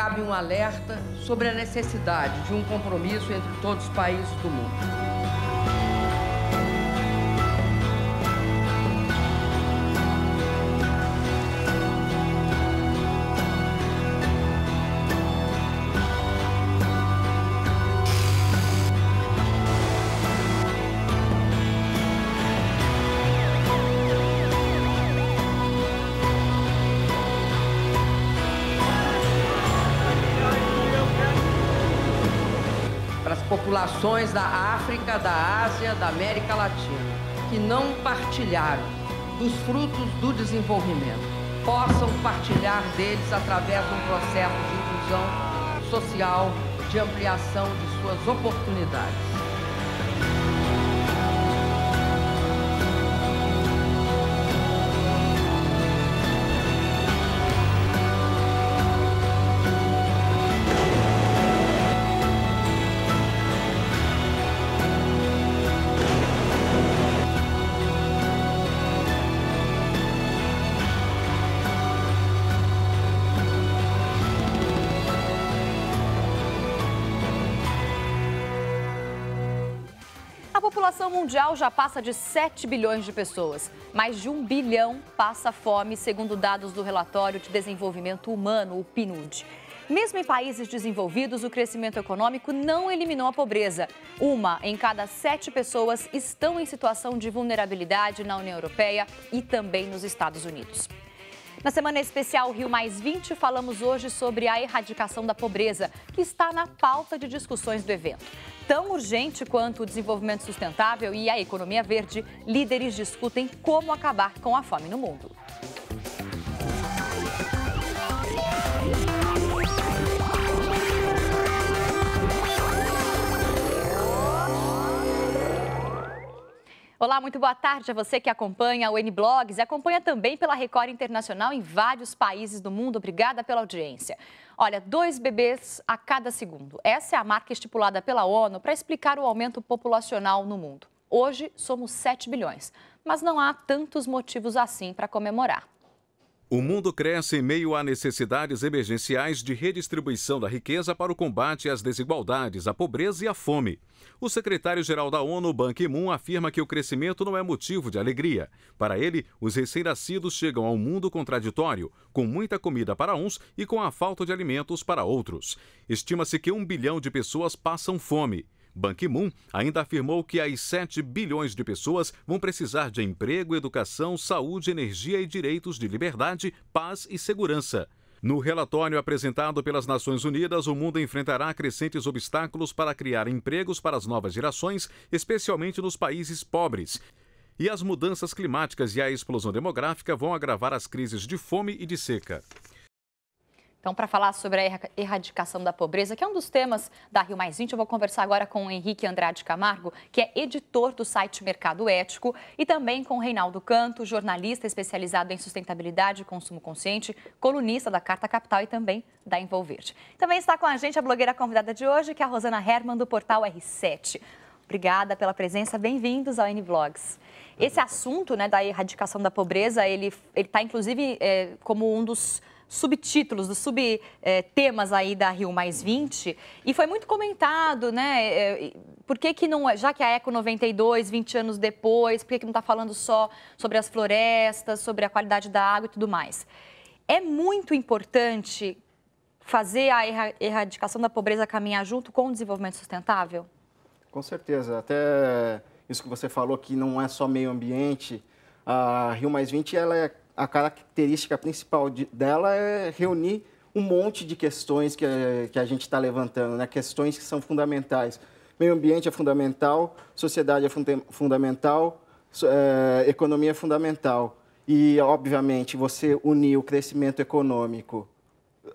cabe um alerta sobre a necessidade de um compromisso entre todos os países do mundo. Populações da África, da Ásia, da América Latina, que não partilharam dos frutos do desenvolvimento, possam partilhar deles através de um processo de inclusão social, de ampliação de suas oportunidades. População mundial já passa de 7 bilhões de pessoas. Mais de um bilhão passa fome, segundo dados do relatório de desenvolvimento humano, o PNUD. Mesmo em países desenvolvidos, o crescimento econômico não eliminou a pobreza. Uma em cada sete pessoas estão em situação de vulnerabilidade na União Europeia e também nos Estados Unidos. Na semana especial Rio Mais 20, falamos hoje sobre a erradicação da pobreza, que está na pauta de discussões do evento. Tão urgente quanto o desenvolvimento sustentável e a economia verde, líderes discutem como acabar com a fome no mundo. Olá, muito boa tarde a você que acompanha o N-Blogs e acompanha também pela Record Internacional em vários países do mundo. Obrigada pela audiência. Olha, dois bebês a cada segundo. Essa é a marca estipulada pela ONU para explicar o aumento populacional no mundo. Hoje somos 7 bilhões, mas não há tantos motivos assim para comemorar. O mundo cresce em meio a necessidades emergenciais de redistribuição da riqueza para o combate às desigualdades, à pobreza e à fome. O secretário-geral da ONU, Ban Ki-moon, afirma que o crescimento não é motivo de alegria. Para ele, os recém-nascidos chegam ao mundo contraditório, com muita comida para uns e com a falta de alimentos para outros. Estima-se que um bilhão de pessoas passam fome. Ban Ki-moon ainda afirmou que as 7 bilhões de pessoas vão precisar de emprego, educação, saúde, energia e direitos de liberdade, paz e segurança. No relatório apresentado pelas Nações Unidas, o mundo enfrentará crescentes obstáculos para criar empregos para as novas gerações, especialmente nos países pobres. E as mudanças climáticas e a explosão demográfica vão agravar as crises de fome e de seca. Então, para falar sobre a erradicação da pobreza, que é um dos temas da Rio Mais 20, eu vou conversar agora com o Henrique Andrade Camargo, que é editor do site Mercado Ético, e também com o Reinaldo Canto, jornalista especializado em sustentabilidade e consumo consciente, colunista da Carta Capital e também da Envolverde. Também está com a gente a blogueira convidada de hoje, que é a Rosana Herman, do portal R7. Obrigada pela presença, bem-vindos ao N-Vlogs. Esse assunto né, da erradicação da pobreza, ele está inclusive é, como um dos subtítulos, dos subtemas aí da Rio Mais 20, e foi muito comentado, né? É, por que, que não, é, já que a Eco 92, 20 anos depois, por que, que não está falando só sobre as florestas, sobre a qualidade da água e tudo mais? É muito importante fazer a erradicação da pobreza caminhar junto com o desenvolvimento sustentável? Com certeza. Até isso que você falou que não é só meio ambiente. A Rio Mais 20 ela é a característica principal de, dela é reunir um monte de questões que, que a gente está levantando, né? questões que são fundamentais. Meio ambiente é fundamental, sociedade é funda fundamental, é, economia é fundamental. E, obviamente, você unir o crescimento econômico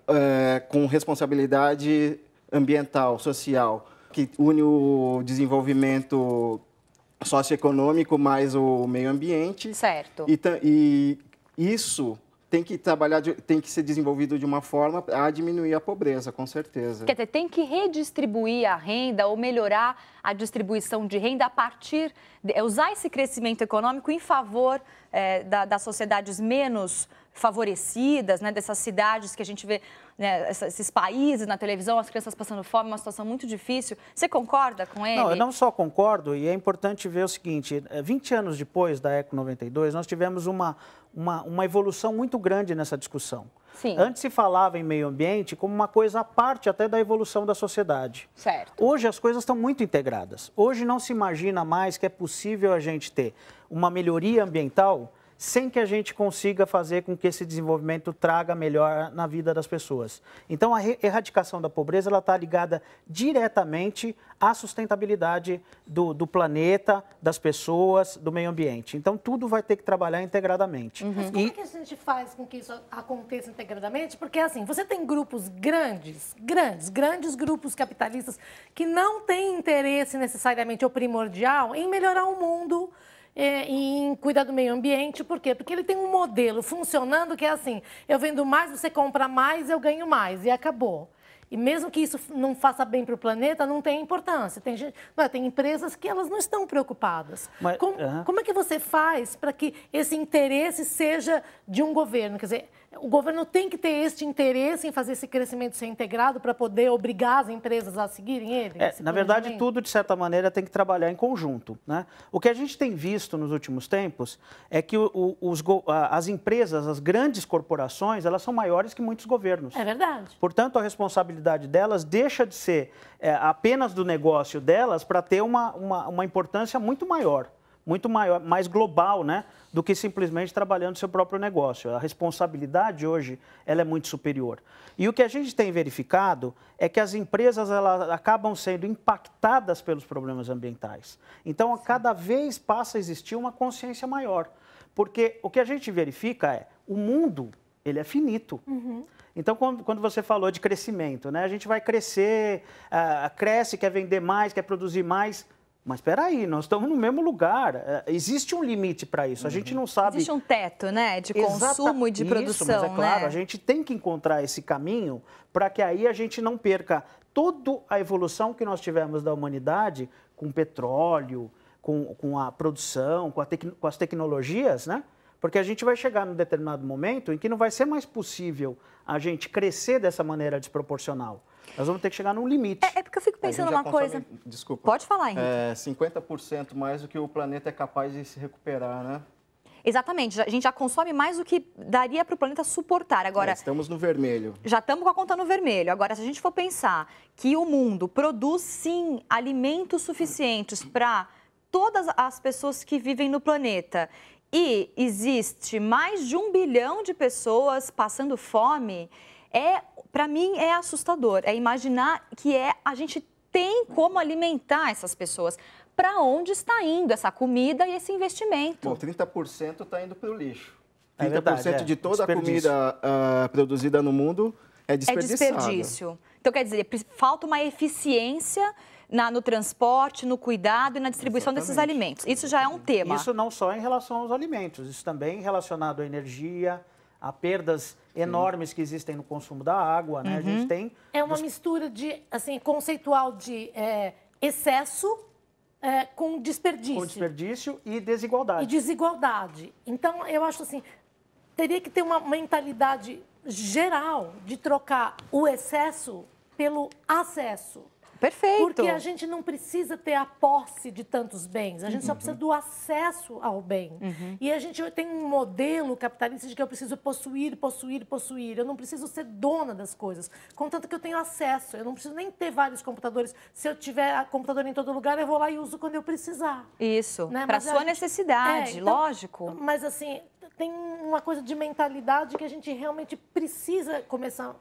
é, com responsabilidade ambiental, social, que une o desenvolvimento socioeconômico mais o meio ambiente. Certo. E, e isso tem que trabalhar, tem que ser desenvolvido de uma forma a diminuir a pobreza, com certeza. Quer dizer, tem que redistribuir a renda ou melhorar a distribuição de renda a partir de é, usar esse crescimento econômico em favor é, da, das sociedades menos favorecidas, né, dessas cidades que a gente vê, né, esses países na televisão, as crianças passando fome, uma situação muito difícil. Você concorda com ele? Não, eu não só concordo, e é importante ver o seguinte: 20 é, anos depois da ECO 92, nós tivemos uma, uma, uma evolução muito grande nessa discussão. Sim. Antes se falava em meio ambiente como uma coisa à parte até da evolução da sociedade. Certo. Hoje as coisas estão muito integradas. Hoje não se imagina mais que é possível a gente ter uma melhoria ambiental sem que a gente consiga fazer com que esse desenvolvimento traga melhor na vida das pessoas. Então, a erradicação da pobreza está ligada diretamente à sustentabilidade do, do, planeta, das pessoas, do meio ambiente. Então, tudo vai ter que trabalhar integradamente. Uhum. Mas como e... é que a gente faz com que isso aconteça integradamente? Porque, assim, você tem grupos grandes, grandes, grandes grupos capitalistas que não têm interesse necessariamente ou primordial em melhorar o mundo, é, em cuidar do meio ambiente. Por quê? Porque ele tem um modelo funcionando que é assim: eu vendo mais, você compra mais, eu ganho mais, e acabou. E mesmo que isso não faça bem para o planeta, não tem importância. Tem, gente, não, tem empresas que elas não estão preocupadas. Mas, como, uh -huh. como é que você faz para que esse interesse seja de um governo? Quer dizer, o governo tem que ter este interesse em fazer esse crescimento ser integrado para poder obrigar as empresas a seguirem ele? É, na verdade, tudo, de certa maneira, tem que trabalhar em conjunto. Né? O que a gente tem visto nos últimos tempos é que o, os, as empresas, as grandes corporações, elas são maiores que muitos governos. É verdade. Portanto, a responsabilidade delas deixa de ser é, apenas do negócio delas para ter uma, uma, uma importância muito maior muito maior, mais global, né, do que simplesmente trabalhando seu próprio negócio. A responsabilidade hoje ela é muito superior. E o que a gente tem verificado é que as empresas elas acabam sendo impactadas pelos problemas ambientais. Então, cada vez passa a existir uma consciência maior, porque o que a gente verifica é o mundo ele é finito. Uhum. Então, quando, você falou de crescimento, né, a gente vai crescer, uh, cresce, quer vender mais, quer produzir mais. Mas espera aí, nós estamos no mesmo lugar. É, existe um limite para isso. A gente não sabe. Existe um teto, né, de consumo e de produção. Isso, mas é claro, né? a gente tem que encontrar esse caminho para que aí a gente não perca toda a evolução que nós tivemos da humanidade com petróleo, com, com a produção, com, a tec... com as tecnologias, né? Porque a gente vai chegar num determinado momento em que não vai ser mais possível a gente crescer dessa maneira desproporcional. Nós vamos ter que chegar num limite. É, é porque eu fico pensando uma consome, coisa. Desculpa. Pode falar, Henrique. É 50% mais do que o planeta é capaz de se recuperar, né? Exatamente, a gente já consome mais do que daria para o planeta suportar. Agora, é, estamos no vermelho. Já estamos com a conta no vermelho. Agora, se a gente for pensar que o mundo produz sim alimentos suficientes para todas as pessoas que vivem no planeta e existe mais de um bilhão de pessoas passando fome, é para mim é assustador. É imaginar que é a gente tem como alimentar essas pessoas. Para onde está indo essa comida e esse investimento? Bom, 30% está indo para o lixo. 30% é verdade, é. de toda a comida uh, produzida no mundo é desperdiçada. É desperdício. Então, quer dizer, falta uma eficiência na, no transporte, no cuidado e na distribuição Exatamente. desses alimentos. Isso já é um tema. Isso não só em relação aos alimentos, isso também relacionado à energia, a perdas enormes que existem no consumo da água, né? Uhum. A gente uhum. tem... É uma mistura de, assim, conceitual de é, excesso é, com desperdício. Com desperdício e desigualdade. E desigualdade. Então, eu acho assim, teria que ter uma mentalidade geral de trocar o excesso pelo acesso. Perfeito. Porque a gente não precisa ter a posse de tantos bens, a gente uhum. só precisa do acesso ao bem. Uhum. E a gente tem um modelo capitalista de que eu preciso possuir, possuir, possuir. Eu não preciso ser dona das coisas, contanto que eu tenho acesso. Eu não preciso nem ter vários computadores. Se eu tiver computador em todo lugar, eu vou lá e uso quando eu precisar. Isso, né? para sua gente... necessidade, é, então, lógico. Mas assim, tem uma coisa de mentalidade que a gente realmente precisa começar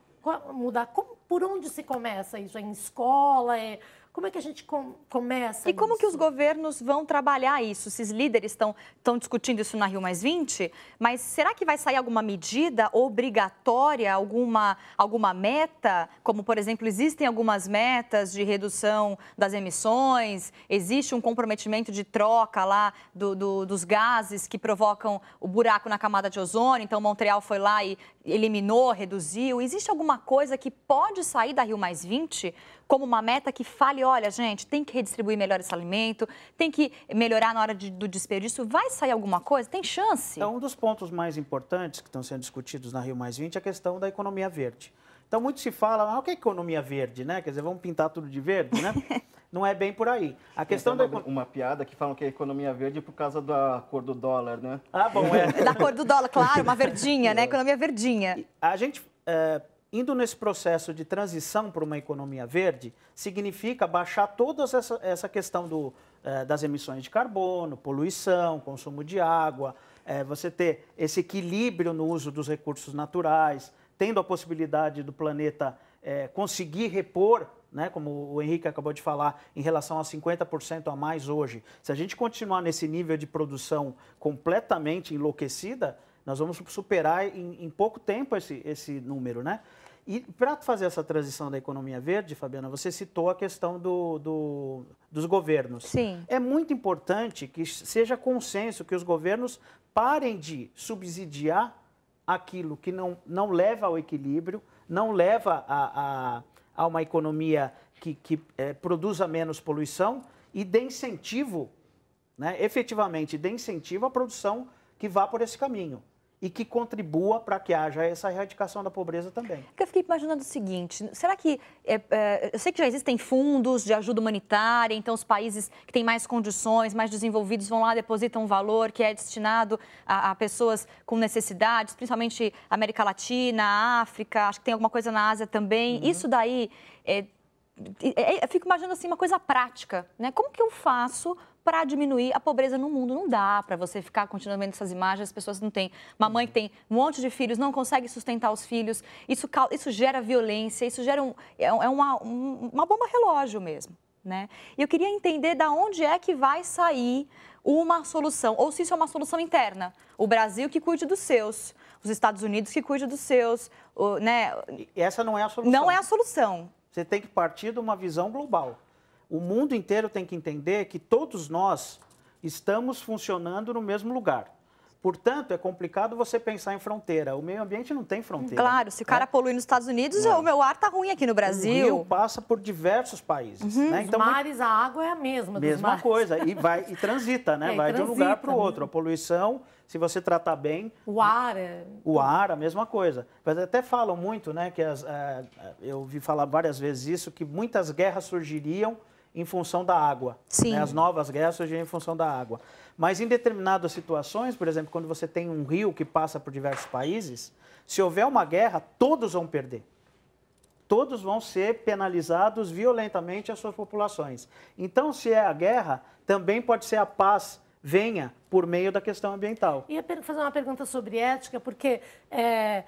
mudar? Como, por onde se começa isso? É em escola? É, como é que a gente com, começa E como isso? que os governos vão trabalhar isso? Esses líderes estão, discutindo isso na Rio Mais 20, mas será que vai sair alguma medida obrigatória, alguma, alguma meta? Como, por exemplo, existem algumas metas de redução das emissões, existe um comprometimento de troca lá do, do, dos gases que provocam o buraco na camada de ozônio, então Montreal foi lá e eliminou, reduziu. Existe alguma coisa que pode sair da Rio Mais 20 como uma meta que fale, olha, gente, tem que redistribuir melhor esse alimento, tem que melhorar na hora de, do desperdício, vai sair alguma coisa? Tem chance? Então, um dos pontos mais importantes que estão sendo discutidos na Rio Mais 20 é a questão da economia verde. Então, muito se fala, ah, o que é economia verde, né? Quer dizer, vamos pintar tudo de verde, né? Não é bem por aí. A questão uma, da... uma piada que falam que é economia verde é por causa da cor do dólar, né? Ah, bom, é. da cor do dólar, claro, uma verdinha, né? Economia verdinha. A gente, é, indo nesse processo de transição para uma economia verde, significa baixar toda essa, essa questão do, é, das emissões de carbono, poluição, consumo de água, é, você ter esse equilíbrio no uso dos recursos naturais, tendo a possibilidade do planeta é, conseguir repor, né, como o Henrique acabou de falar, em relação a 50% a mais hoje. Se a gente continuar nesse nível de produção completamente enlouquecida, nós vamos superar em, em pouco tempo esse, esse número, né? E para fazer essa transição da economia verde, Fabiana, você citou a questão do, do, dos governos. Sim. É muito importante que seja consenso que os governos parem de subsidiar aquilo que não, não leva ao equilíbrio, não leva a, a, a uma economia que, que é, produza menos poluição e dê incentivo, né, efetivamente dê incentivo à produção que vá por esse caminho e que contribua para que haja essa erradicação da pobreza também. Eu fiquei imaginando o seguinte: será que. É, é, eu sei que já existem fundos de ajuda humanitária, então os países que têm mais condições, mais desenvolvidos, vão lá, depositam um valor que é destinado a, a pessoas com necessidades, principalmente América Latina, África, acho que tem alguma coisa na Ásia também. Uhum. Isso daí. É, é, eu fico imaginando assim uma coisa prática, né? Como que eu faço para diminuir a pobreza no mundo. Não dá para você ficar continuando vendo essas imagens, as pessoas não têm. Uma mãe que tem um monte de filhos, não consegue sustentar os filhos, isso, isso gera violência, isso gera um, é, é uma, uma bomba relógio mesmo. Né? E eu queria entender da onde é que vai sair uma solução, ou se isso é uma solução interna. O Brasil que cuide dos seus, os Estados Unidos que cuide dos seus, né? Essa não é a solução. Não é a solução. Você tem que partir de uma visão global o mundo inteiro tem que entender que todos nós estamos funcionando no mesmo lugar. Portanto, é complicado você pensar em fronteira. O meio ambiente não tem fronteira. Claro, se o cara né? polui nos Estados Unidos, não. o meu ar está ruim aqui no Brasil. O rio passa por diversos países. Uhum. Né? Então, Os mares, a água é a mesma. Mesma coisa. E, vai, e transita, né? É, vai transita, de um lugar para o outro. A poluição, se você tratar bem. O ar é. O ar, a mesma coisa. Mas até falam muito, né? Que as, é, eu ouvi falar várias vezes isso, que muitas guerras surgiriam em função da água. Sim. Né? As novas guerras surgem em função da água. Mas em determinadas situações, por exemplo, quando você tem um rio que passa por diversos países, se houver uma guerra, todos vão perder. Todos vão ser penalizados violentamente as suas populações. Então, se é a guerra, também pode ser a paz venha por meio da questão ambiental. Ia fazer uma pergunta sobre ética, porque é,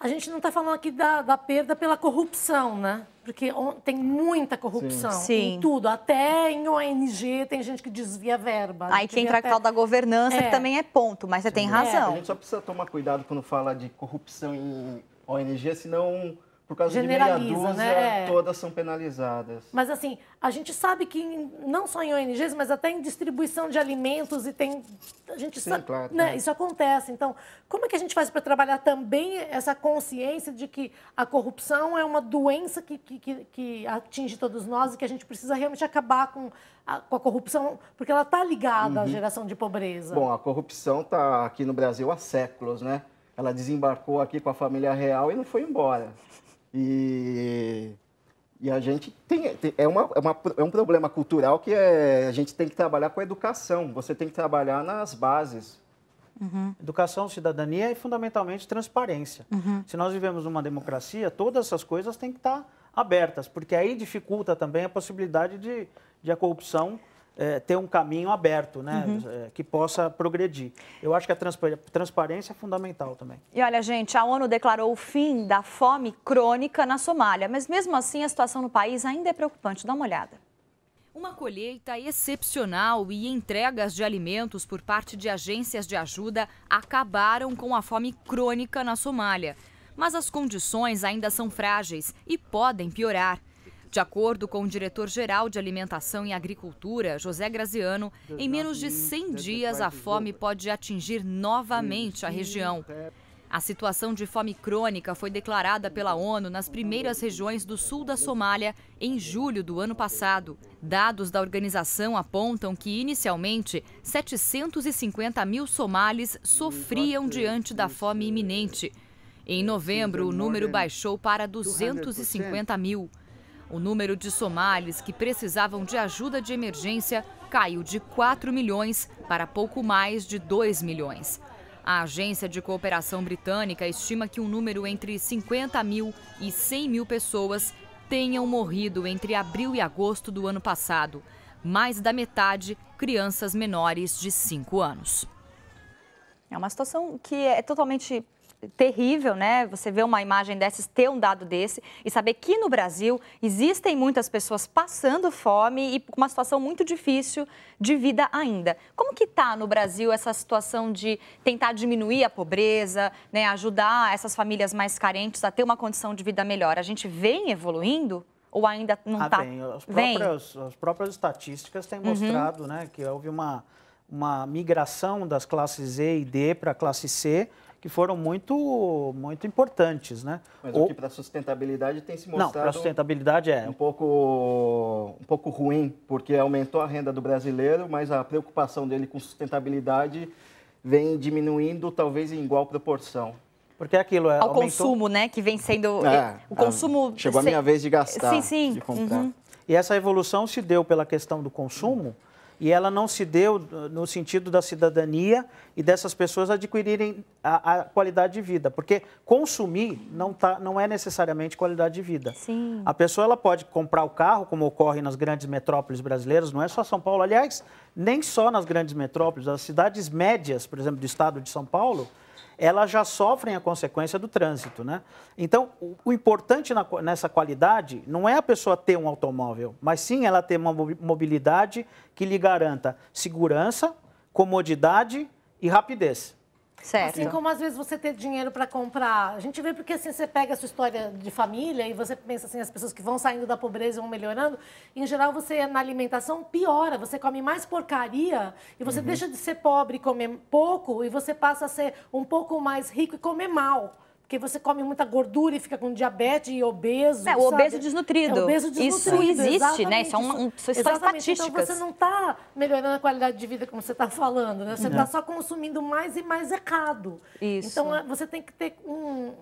a gente não está falando aqui da, da, perda pela corrupção, né? Porque tem muita corrupção Sim. em tudo. Até em ONG tem gente que desvia verba. Aí que entra até... a tal da governança, é. que também é ponto, mas você Sim. tem razão. É. A gente só precisa tomar cuidado quando fala de corrupção em ONG, senão por causa Generaliza, de meia dúzia, né? É. todas são penalizadas. Mas assim, a gente sabe que não só em ONGs, mas até em distribuição de alimentos e tem a gente Sim, sabe, claro, né? Isso acontece. Então, como é que a gente faz para trabalhar também essa consciência de que a corrupção é uma doença que, que, que atinge todos nós e que a gente precisa realmente acabar com a, com a corrupção, porque ela está ligada uhum. à geração de pobreza. Bom, a corrupção está aqui no Brasil há séculos, né? Ela desembarcou aqui com a família real e não foi embora. E, e a gente tem, tem é, uma, é, uma, é, um problema cultural que é, a gente tem que trabalhar com a educação. Você tem que trabalhar nas bases. Uhum. Educação, cidadania e fundamentalmente transparência. Uhum. Se nós vivemos numa democracia, todas essas coisas têm que estar abertas, porque aí dificulta também a possibilidade de, de a corrupção é, ter um caminho aberto, né, uhum. é, que possa progredir. Eu acho que a transparência é fundamental também. E olha, gente, a ONU declarou o fim da fome crônica na Somália, mas mesmo assim a situação no país ainda é preocupante. Dá uma olhada. Uma colheita excepcional e entregas de alimentos por parte de agências de ajuda acabaram com a fome crônica na Somália. Mas as condições ainda são frágeis e podem piorar. De acordo com o diretor-geral de Alimentação e Agricultura, José Graziano, em menos de 100 dias a fome pode atingir novamente a região. A situação de fome crônica foi declarada pela ONU nas primeiras regiões do sul da Somália em julho do ano passado. Dados da organização apontam que, inicialmente, 750 mil somalis sofriam diante da fome iminente. Em novembro, o número baixou para 250 mil. O número de somalis que precisavam de ajuda de emergência caiu de 4 milhões para pouco mais de 2 milhões. A Agência de Cooperação Britânica estima que um número entre 50 mil e 100 mil pessoas tenham morrido entre abril e agosto do ano passado. Mais da metade, crianças menores de 5 anos. É uma situação que é totalmente terrível, né? Você vê uma imagem dessas, ter um dado desse e saber que no Brasil existem muitas pessoas passando fome e com uma situação muito difícil de vida ainda. Como que está no Brasil essa situação de tentar diminuir a pobreza, né? Ajudar essas famílias mais carentes a ter uma condição de vida melhor? A gente vem evoluindo? Ou ainda não está? Ah, as, próprias, as próprias estatísticas têm uhum. mostrado uhum. né, que houve uma, uma migração das classes E e D para a classe C, que foram muito, muito importantes, né? Mas o que para a sustentabilidade tem se mostrado... Não, para a sustentabilidade é... Um pouco, um pouco ruim, porque aumentou a renda do brasileiro, mas a preocupação dele com sustentabilidade vem diminuindo, talvez em igual proporção. Porque é aquilo é... Ao aumentou... consumo, né? Que vem sendo... É, o consumo... Chegou a minha vez de gastar, sim, sim. de comprar. Uhum. E essa evolução se deu pela questão do consumo... Uhum e ela não se deu no sentido da cidadania e dessas pessoas adquirirem a, a qualidade de vida, porque consumir não, tá, não é necessariamente qualidade de vida. Sim. A pessoa ela pode comprar o carro, como ocorre nas grandes metrópoles brasileiras, não é só São Paulo, aliás, nem só nas grandes metrópoles, as cidades médias, por exemplo, do estado de São Paulo, elas já sofrem a consequência do trânsito, né? Então, o, importante na, nessa qualidade não é a pessoa ter um automóvel, mas sim ela ter uma mobilidade que lhe garanta segurança, comodidade e rapidez. Certo. Assim como às vezes você ter dinheiro para comprar. A gente vê porque assim você pega a sua história de família e você pensa assim, as pessoas que vão saindo da pobreza vão melhorando, em geral você na alimentação piora, você come mais porcaria e você uhum. deixa de ser pobre e comer pouco e você passa a ser um pouco mais rico e comer mal porque você come muita gordura e fica com diabetes e obeso. É, o obeso desnutrido. É, obeso desnutrido. Isso existe, né? Isso é uma, um, são estatísticas. Então você não está melhorando a qualidade de vida como você está falando, né? Você está só consumindo mais e mais errado. Isso. Então é, você tem que ter um,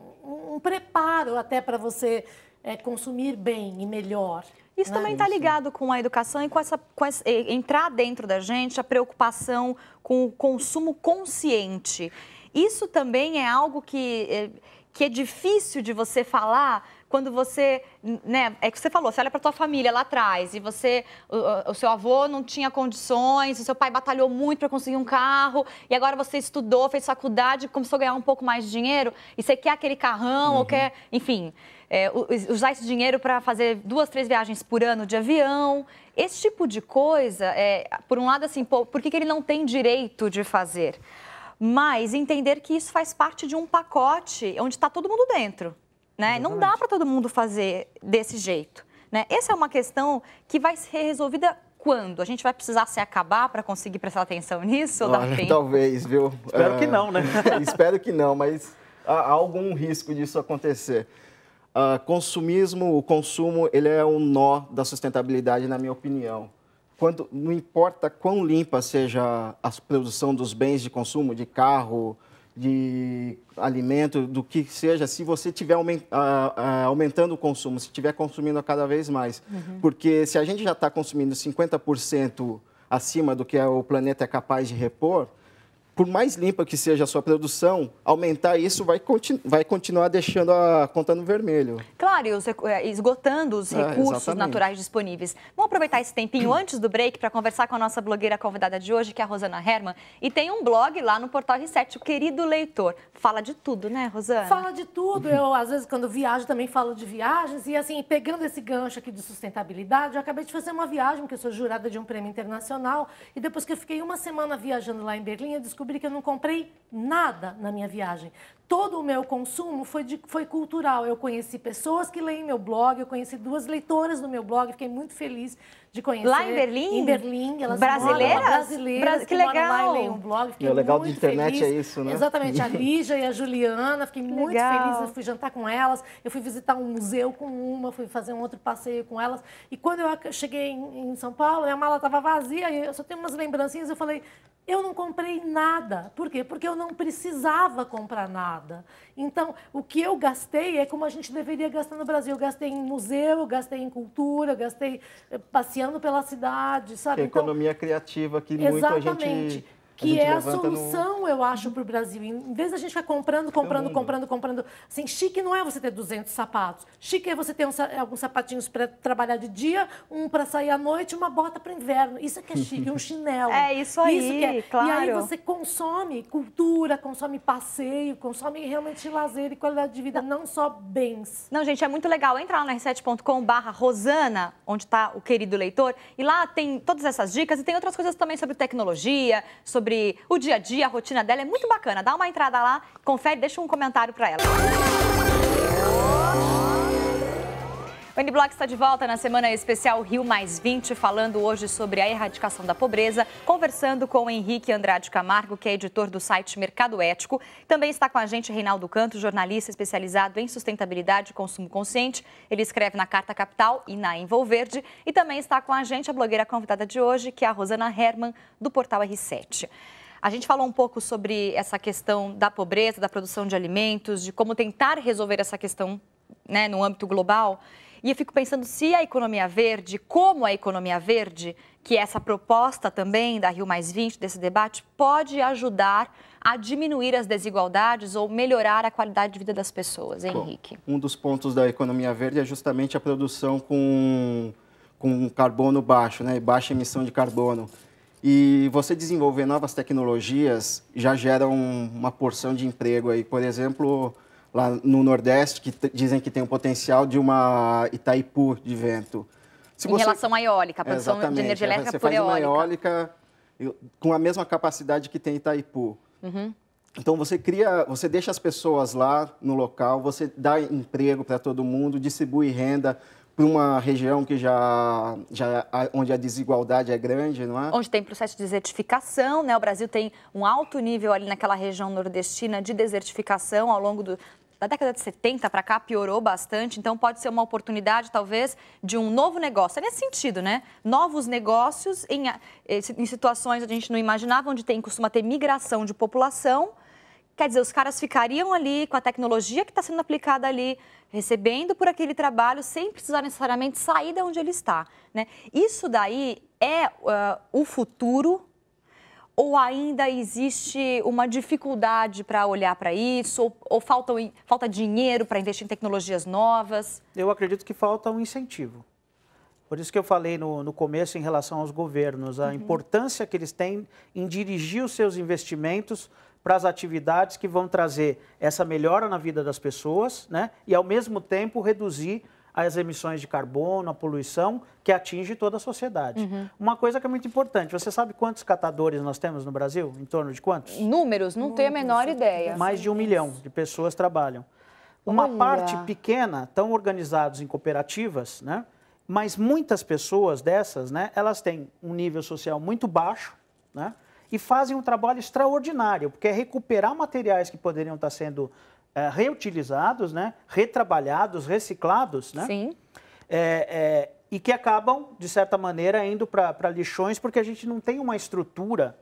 um preparo até para você é, consumir bem e melhor. Isso né? também está ligado com a educação e com essa, com essa, entrar dentro da gente a preocupação com o consumo consciente. Isso também é algo que é, que é difícil de você falar quando você, né, é que você falou, você olha para tua família lá atrás e você, o, o, seu avô não tinha condições, o seu pai batalhou muito para conseguir um carro e agora você estudou, fez faculdade, começou a ganhar um pouco mais de dinheiro e você quer aquele carrão uhum. ou quer, enfim, é, usar esse dinheiro para fazer duas, três viagens por ano de avião. Esse tipo de coisa, é, por um lado, assim, pô, por que, que ele não tem direito de fazer? Mas entender que isso faz parte de um pacote onde está todo mundo dentro. Né? Não dá para todo mundo fazer desse jeito. Né? Essa é uma questão que vai ser resolvida quando? A gente vai precisar se acabar para conseguir prestar atenção nisso? Ou dá tempo? Talvez, viu? Espero que não, né? espero que não, mas há algum risco disso acontecer. Uh, consumismo, o consumo, ele é um nó da sustentabilidade, na minha opinião quando, não importa quão limpa seja a produção dos bens de consumo, de carro, de alimento, do que seja, se você estiver aumentando o consumo, se estiver consumindo cada vez mais. Uhum. Porque se a gente já está consumindo 50% acima do que o planeta é capaz de repor, por mais limpa que seja a sua produção, aumentar isso vai, continu vai continuar deixando a conta no vermelho. Claro, é, esgotando os é, recursos naturais disponíveis. Vamos aproveitar esse tempinho antes do break para conversar com a nossa blogueira convidada de hoje, que é a Rosana Herman. E tem um blog lá no Portal Reset, o Querido Leitor. Fala de tudo, né, Rosana? Fala de tudo. Eu, às vezes, quando viajo, também falo de viagens. E, assim, pegando esse gancho aqui de sustentabilidade, eu acabei de fazer uma viagem, porque eu sou jurada de um prêmio internacional. E depois que eu fiquei uma semana viajando lá em Berlim, eu descobri descobri que eu não comprei nada na minha viagem todo o meu consumo foi, de, foi cultural. Eu conheci pessoas que leem meu blog, eu conheci duas leitoras do meu blog, fiquei muito feliz de conhecer. Lá em Berlim? Em Berlim. Elas brasileiras? Moram, brasileiras Bra que, que legal. lá e leem um blog. Fiquei e o legal muito de internet feliz. é isso, né? Exatamente. A Lígia e a Juliana, fiquei que muito legal. feliz. Eu fui jantar com elas, eu fui visitar um museu com uma, fui fazer um outro passeio com elas. E quando eu cheguei em, em São Paulo, minha mala estava vazia, eu só tenho umas lembrancinhas, eu falei, eu não comprei nada. Por quê? Porque eu não precisava comprar nada. Então, o que eu gastei é como a gente deveria gastar no Brasil. Eu gastei em museu, eu gastei em cultura, eu gastei eh, passeando pela cidade, sabe? É então, economia criativa que muito a gente que é a solução, no... eu acho, para o Brasil. Em vez da gente ficar comprando, comprando, comprando, comprando. Assim, chique não é você ter 200 sapatos. Chique é você ter um, alguns sapatinhos para trabalhar de dia, um para sair à noite, uma bota para inverno. Isso é que é chique, um chinelo. É isso aí, isso é. claro. E aí você consome cultura, consome passeio, consome realmente lazer e qualidade de vida, não, não só bens. Não, gente, é muito legal. Entra lá na r7.com barra Rosana, onde está o querido leitor, e lá tem todas essas dicas e tem outras coisas também sobre tecnologia, sobre sobre o dia a dia, a rotina dela. É muito bacana. Dá uma entrada lá, confere, deixa um comentário para ela. O N-Block está de volta na semana especial Rio Mais 20, falando hoje sobre a erradicação da pobreza, conversando com Henrique Andrade Camargo, que é editor do site Mercado Ético. Também está com a gente Reinaldo Canto, jornalista especializado em sustentabilidade e consumo consciente. Ele escreve na Carta Capital e na Envolverde. E também está com a gente a blogueira convidada de hoje, que é a Rosana Herman, do portal R7. A gente falou um pouco sobre essa questão da pobreza, da produção de alimentos, de como tentar resolver essa questão né, no âmbito global. E eu fico pensando se a economia verde, como a economia verde, que é essa proposta também da Rio Mais 20, desse debate, pode ajudar a diminuir as desigualdades ou melhorar a qualidade de vida das pessoas, hein, Henrique? Bom, um dos pontos da economia verde é justamente a produção com, com carbono baixo, né, baixa emissão de carbono. E você desenvolver novas tecnologias já gera um, uma porção de emprego aí. Por exemplo, lá no Nordeste, que dizem que tem o potencial de uma Itaipu de vento. Se em você... relação à eólica, a produção de energia elétrica você por faz eólica. uma eólica com a mesma capacidade que tem Itaipu. Uhum. Então você cria, você deixa as pessoas lá no local, você dá emprego para todo mundo, distribui renda para uma região que já, já onde a desigualdade é grande, não é? Onde tem processo de desertificação, né? O Brasil tem um alto nível ali naquela região nordestina de desertificação ao longo do, da década de 70 para cá piorou bastante, então pode ser uma oportunidade, talvez, de um novo negócio. É nesse sentido, né? Novos negócios em, em situações onde a gente não imaginava, onde tem, costuma ter migração de população. Quer dizer, os caras ficariam ali com a tecnologia que está sendo aplicada ali, recebendo por aquele trabalho, sem precisar necessariamente sair de onde ele está. Né? Isso daí é uh, o futuro ou ainda existe uma dificuldade para olhar para isso? Ou, ou falta, falta dinheiro para investir em tecnologias novas? Eu acredito que falta um incentivo. Por isso que eu falei no, no começo em relação aos governos, a uhum. importância que eles têm em dirigir os seus investimentos para as atividades que vão trazer essa melhora na vida das pessoas, né? E ao mesmo tempo reduzir as emissões de carbono, a poluição que atinge toda a sociedade. Uhum. Uma coisa que é muito importante, você sabe quantos catadores nós temos no Brasil? Em torno de quantos? Números, não tenho a menor ideia. Mais de um milhão de pessoas trabalham. Uma Olha. parte pequena estão organizados em cooperativas, né? Mas muitas pessoas dessas, né, elas têm um nível social muito baixo, né? E fazem um trabalho extraordinário, porque é recuperar materiais que poderiam estar sendo é, reutilizados, né, retrabalhados, reciclados, né? Sim. É, é, e que acabam, de certa maneira, indo para lixões, porque a gente não tem uma estrutura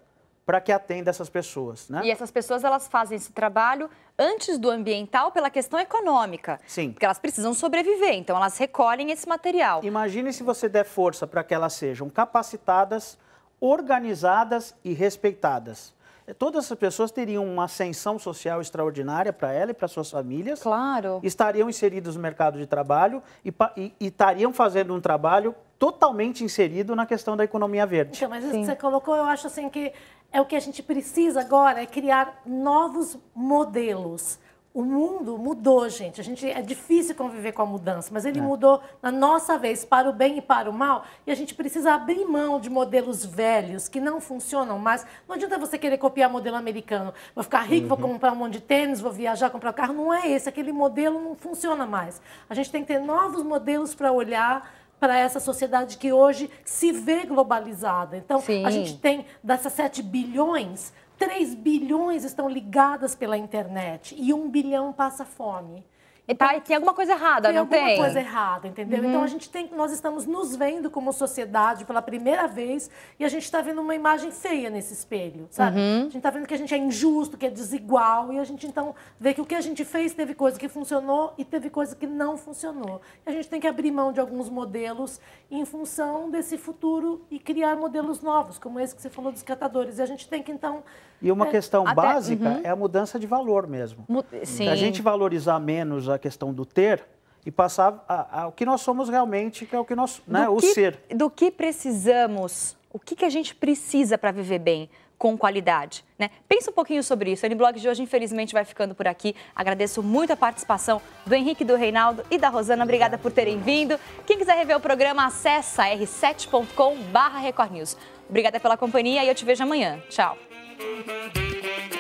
para que atenda essas pessoas. Né? E essas pessoas elas fazem esse trabalho antes do ambiental pela questão econômica. Sim. Porque elas precisam sobreviver, então elas recolhem esse material. Imagine se você der força para que elas sejam capacitadas, organizadas e respeitadas todas essas pessoas teriam uma ascensão social extraordinária para ela e para suas famílias. Claro. Estariam inseridos no mercado de trabalho e, e, e estariam fazendo um trabalho totalmente inserido na questão da economia verde. Então, mas isso que você colocou, eu acho assim que é o que a gente precisa agora, é criar novos modelos o mundo mudou, gente. A gente é difícil conviver com a mudança, mas ele é. mudou na nossa vez para o bem e para o mal, e a gente precisa abrir mão de modelos velhos que não funcionam mais. Não adianta você querer copiar modelo americano. Vou ficar rico, uhum. vou comprar um monte de tênis, vou viajar, comprar um carro. Não é esse, aquele modelo não funciona mais. A gente tem que ter novos modelos para olhar para essa sociedade que hoje se vê globalizada. Então, Sim. a gente tem dessas 7 bilhões, 3 bilhões estão ligadas pela internet e 1 bilhão passa fome. E tá, tem alguma coisa errada, tem não tem? Tem alguma coisa errada, entendeu? Uhum. Então a gente tem, nós estamos nos vendo como sociedade pela primeira vez e a gente está vendo uma imagem feia nesse espelho, sabe? Uhum. A gente está vendo que a gente é injusto, que é desigual e a gente então vê que o que a gente fez teve coisa que funcionou e teve coisa que não funcionou. E a gente tem que abrir mão de alguns modelos em função desse futuro e criar modelos novos, como esse que você falou dos catadores. E a gente tem que então e uma é, questão até, básica uhum. é a mudança de valor mesmo. Sim. A gente valorizar menos a questão do ter e passar ao que nós somos realmente, que é o que nós, né, o que, ser. Do que precisamos, o que, que a gente precisa para viver bem? com qualidade. Né? Pensa um pouquinho sobre isso. O N-Blog de hoje, infelizmente, vai ficando por aqui. Agradeço muito a participação do Henrique, do Reinaldo e da Rosana. Obrigada por terem vindo. Quem quiser rever o programa, acessa r7.com.br Record News. Obrigada pela companhia e eu te vejo amanhã. Tchau. Thank you.